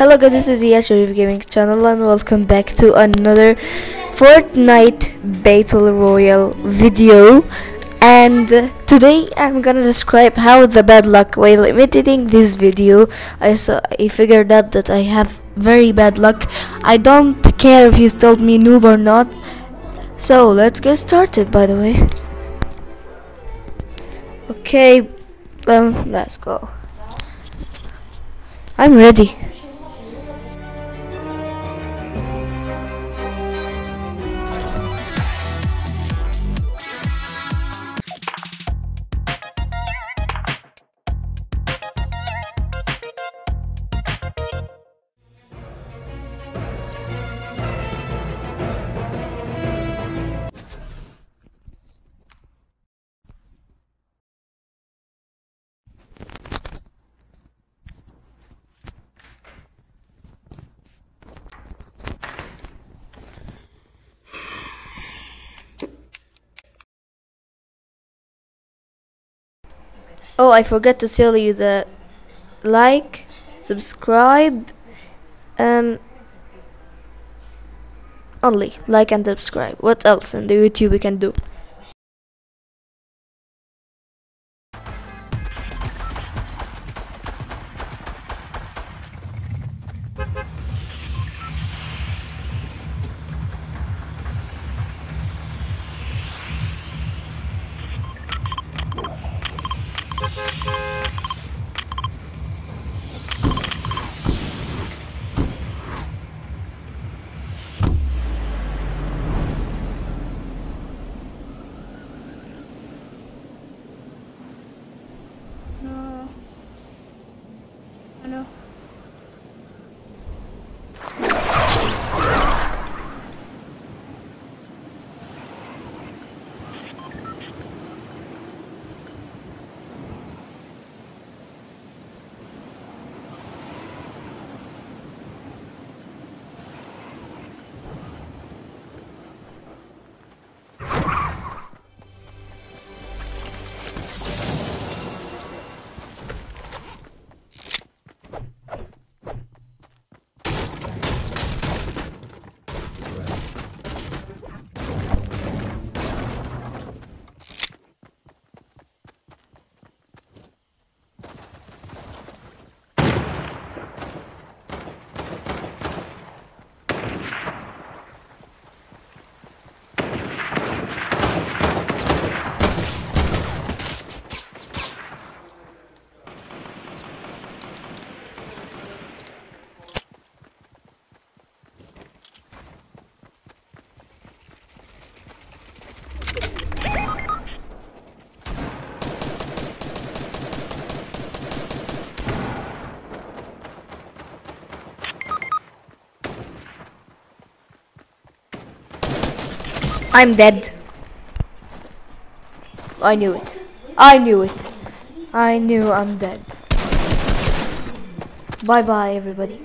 Hello guys, this is Iya Sharif Gaming channel and welcome back to another Fortnite Battle Royale video. And uh, today I'm gonna describe how the bad luck while imitating this video. I saw I figured out that I have very bad luck. I don't care if you told me noob or not. So let's get started by the way. Okay um, let's go. I'm ready Oh, I forgot to tell you that like, subscribe, um, only like and subscribe. What else in the YouTube we can do? I I'm dead. I knew it. I knew it. I knew I'm dead. Bye bye, everybody.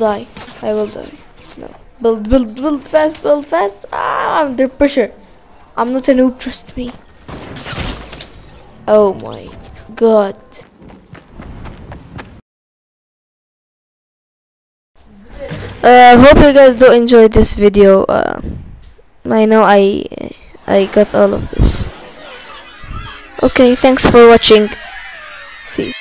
Die. I will die. No. Build, build, build fast, build fast. Ah, I'm under pressure. I'm not a noob, trust me. Oh my god. Uh, hope you guys do enjoy this video. Uh, I know I I got all of this. Okay, thanks for watching. See.